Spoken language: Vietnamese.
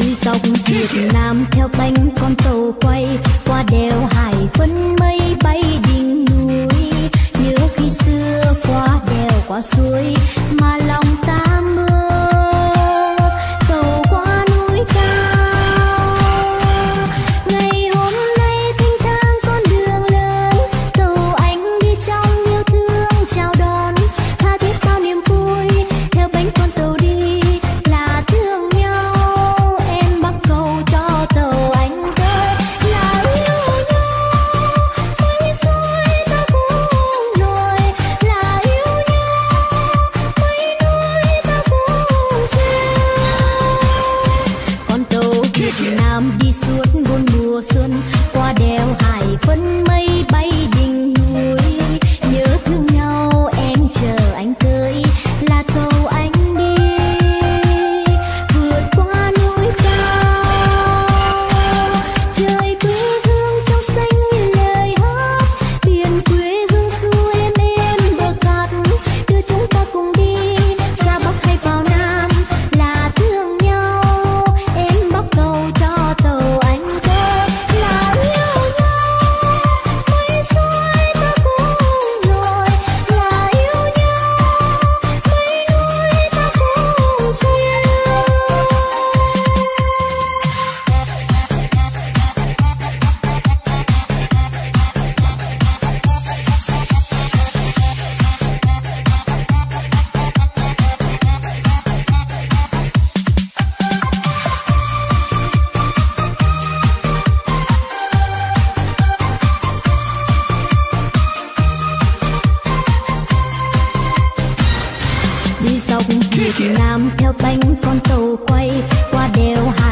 đi dọc Việt Nam theo bánh con tàu quay. Qua đèo hải vân mây bay đỉnh núi. Nhớ khi xưa qua đèo qua suối Việt Nam theo bánh con tàu quay qua đèo Hà.